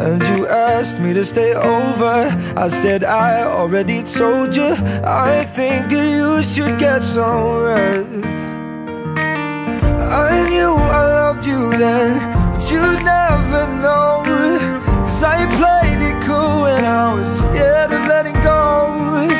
And you asked me to stay over. I said I already told you. I think that you should get some rest. I knew I loved you then But you'd never know. Cause I played it cool when I was scared of letting go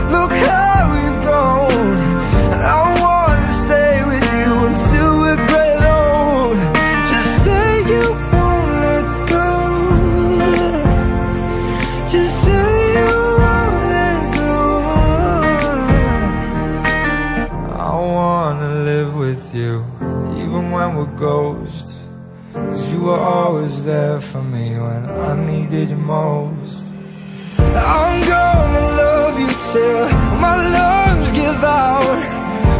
Cause you were always there for me when I needed you most. I'm gonna love you till my lungs give out.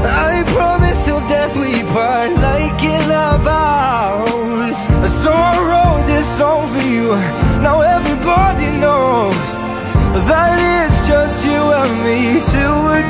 I promise till death we part like in our vows. So I wrote this song for you. Now everybody knows That it's just you and me till we're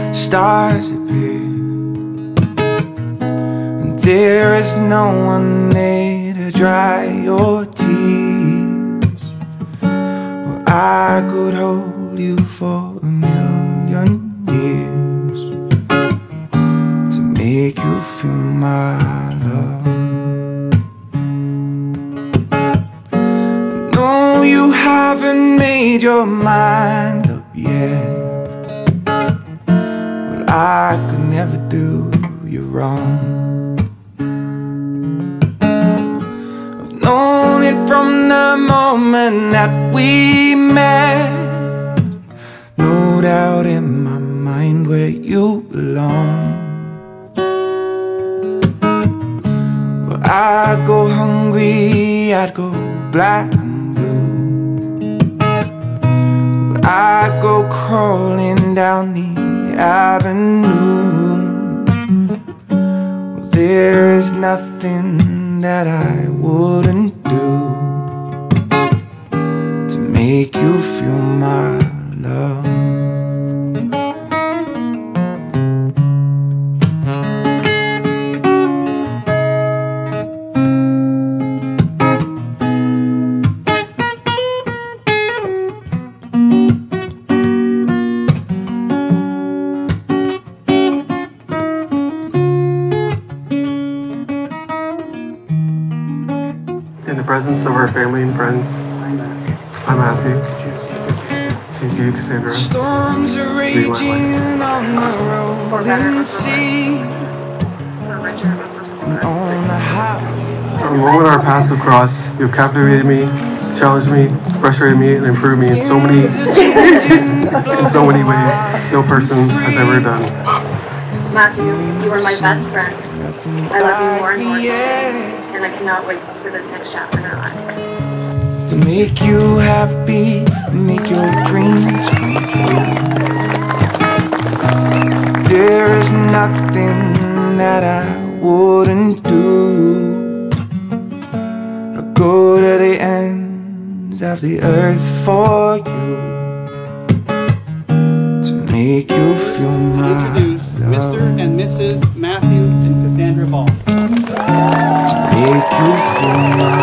stars appear. And there is no one there to dry your tears. Well, I could hold you for a million years To make you feel my love. No, you haven't made your mind never do you wrong. I've known it from the moment that we met. No doubt in my mind where you belong. Well, I go hungry, I'd go black and blue. I'd go crawling down the avenue. There is nothing that I wouldn't do to make you feel my family and friends, I'm Matthew. Thank you, Kassandra. Storms are raging on the rolling sea on the highway. From the moment our paths have crossed, you have captivated me, challenged me, frustrated me, and improved me in so many, in so many ways no person has ever done. Matthew, you are my best friend. I love you more and more, and I cannot wait for this next chapter in our life. To make you happy, make your dreams come true. There is nothing that I wouldn't do. I go to the ends of the earth for you. To make you feel my introduce love. Mr. and Mrs. Matthew and Kassandra Ball. To make you feel my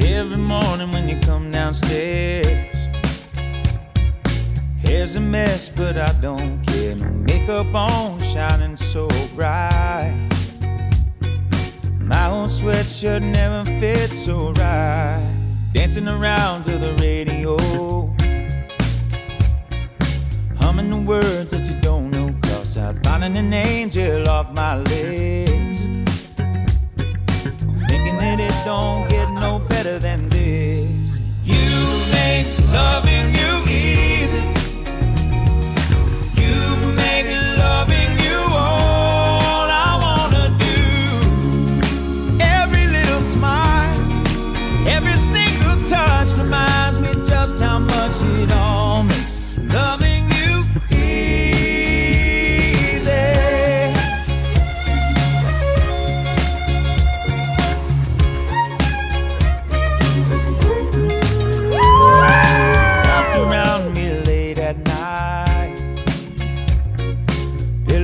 Every morning when you come downstairs, hair's a mess, but I don't care. No makeup on, shining so bright. My old sweatshirt never fits so right. Dancing around to the radio, humming the words that you don't know. Cause I'm finding an angel off my list. Thinking that it don't get no better than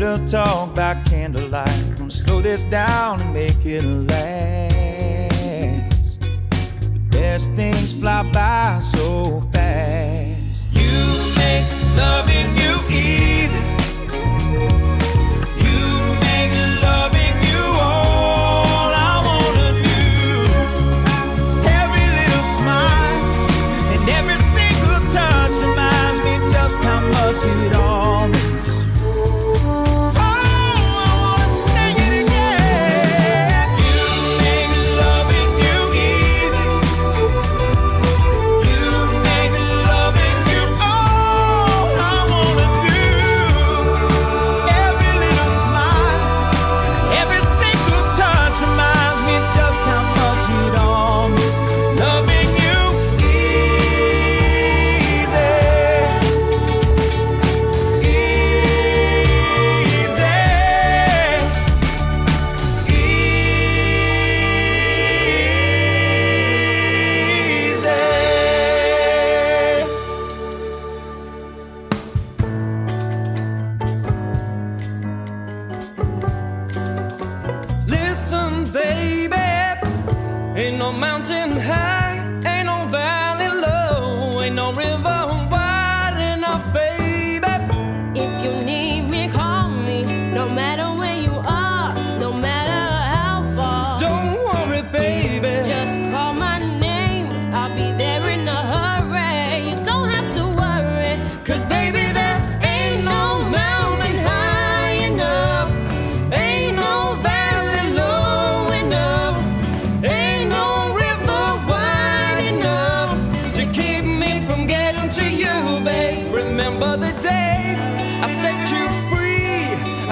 Pillow talk by candlelight. Gonna slow this down and make it last. The best things fly by so fast. You make loving you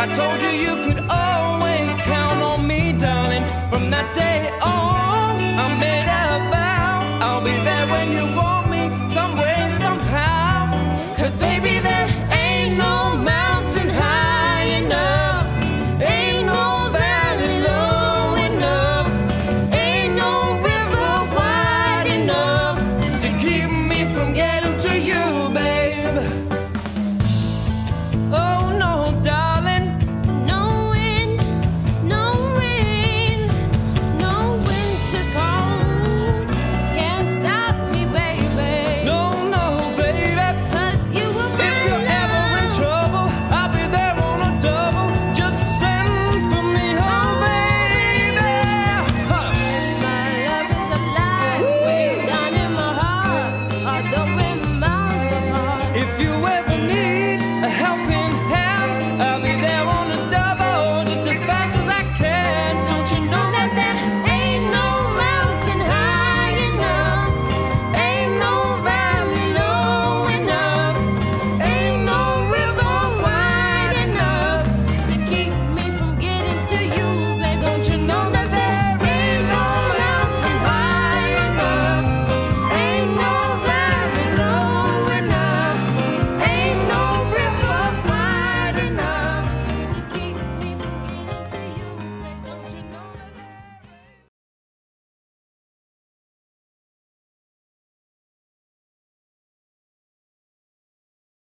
I told you you could always count on me, darling. From that day.